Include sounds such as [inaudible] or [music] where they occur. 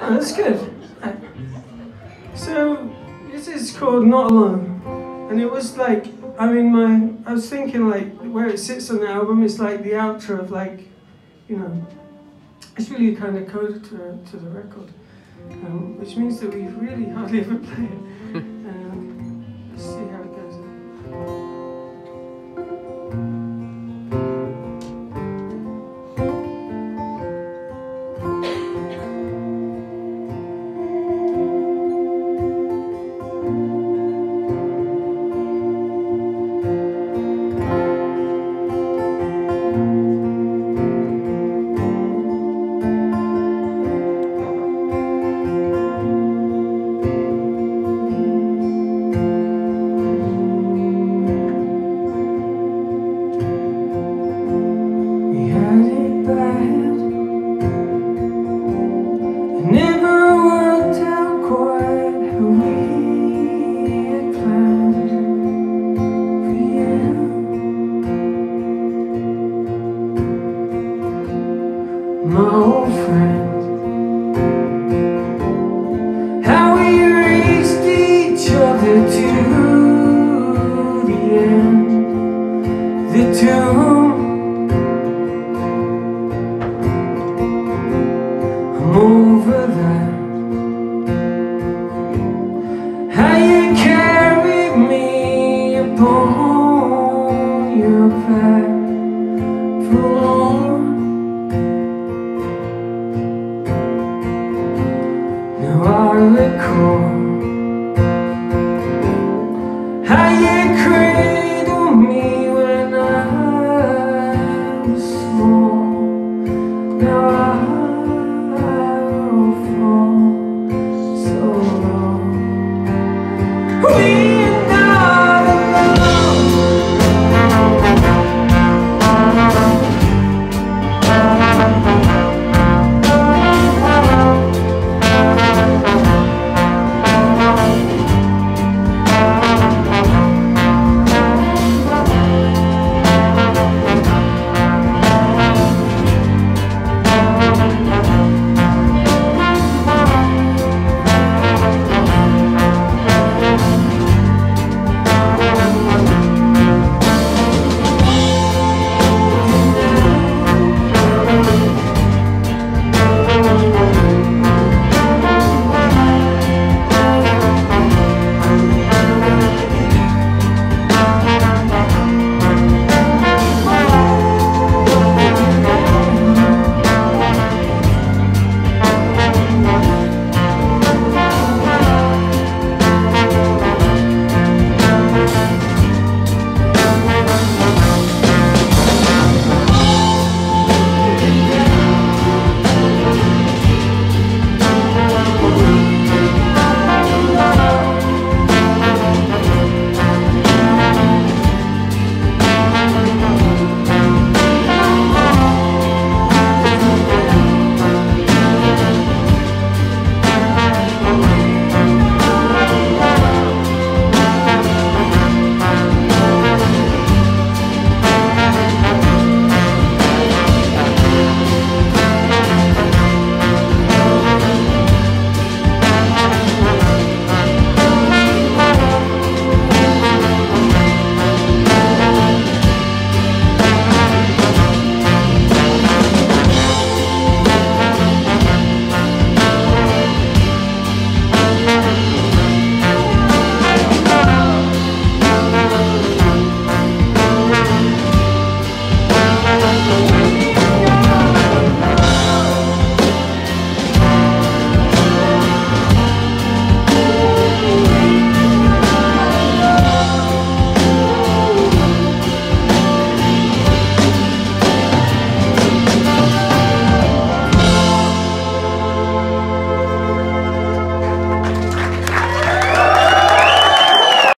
Oh, that's good. So this is called Not Alone, and it was like I mean my I was thinking like where it sits on the album is like the outro of like you know it's really kind of coded to, to the record, um, which means that we really hardly ever play it. [laughs] to the end, the tomb. I'm over that. How you carry me upon your back